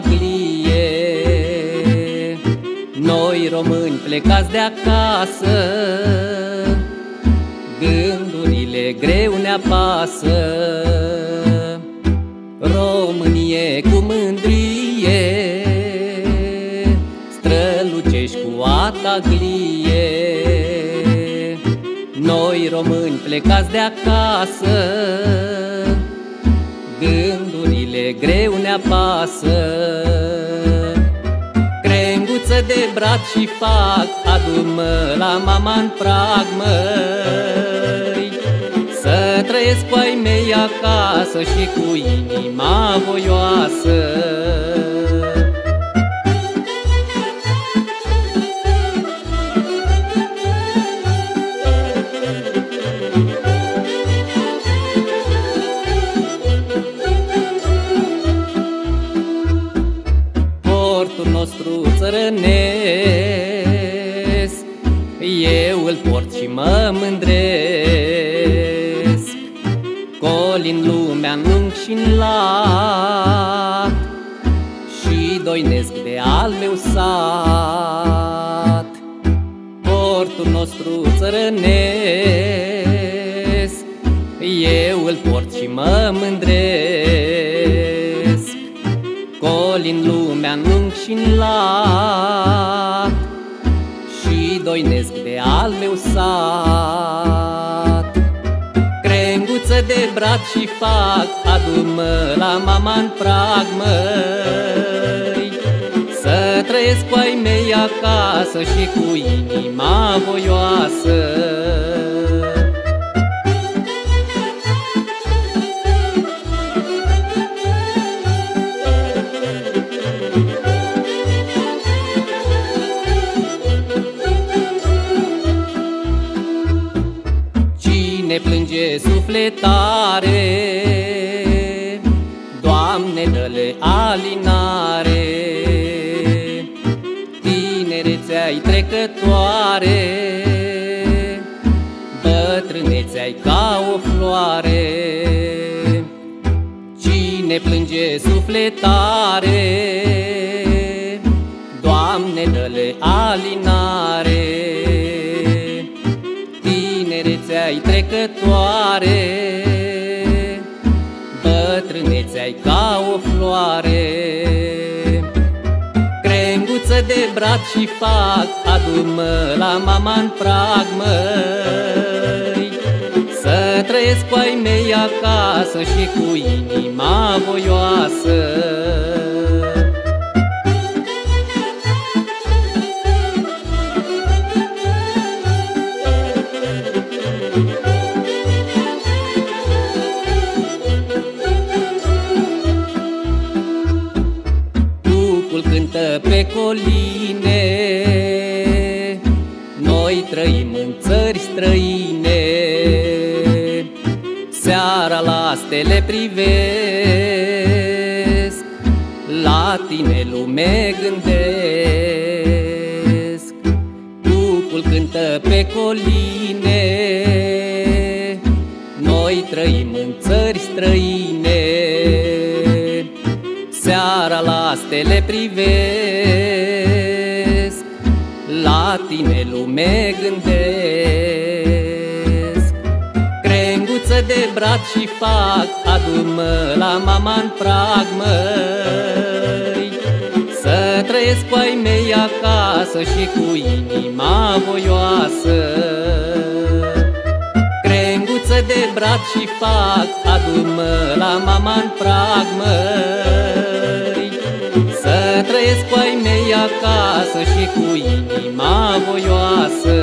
taglie Noi români plecați de acasă Gândurile greu ne apasă. Românie cu mândrie Strălucești cu ataglie Noi români plecați de acasă Gândurile greu ne apasă. Crenguță de brat și fac Adu-mă la mama în prag, măi. Să trăiesc cu ai mei acasă Și cu inima voioasă nostru țărănesc Eu îl port și mă mândresc. Colin lumea în și în lat Și doinesc de al meu sat. Portul nostru țărănesc. Eu îl port și mă mândresc Colin lumea în și în lat Și doinesc de al meu sat. Crenguță de brat și fac Adu-mă la mama în prag, măi. Să trăiesc cu ai mei acasă Și cu inima voioasă sufletare. Doamne, dă-le alinare. Tinerețea-i trecătoare Bătrânețea-i ca o floare. Cine plânge sufletare Doamne, dă-le alinare Tinerețea-i trecătoare Bătrânețea-i ca o floare. Crenguță de brat și fac Adu-mă la mama în prag, măi. Să trăiesc cu ai mei acasă Și cu inima voioasă coline Noi trăim în țări străine. Seara la stele privesc La tine lume gândesc. Cucul cântă pe coline. Noi trăim în țări străine Seara la stele privesc. La tine lume gândesc. Crenguță de brat și fac Adu-mă la mama în prag, măi. Să trăiesc cu ai mei acasă Și cu inima voioasă. Crenguță de brat și fac Adu-mă la mama în prag, măi Să trăiesc cu ai mei acasă Și cu inima voioasă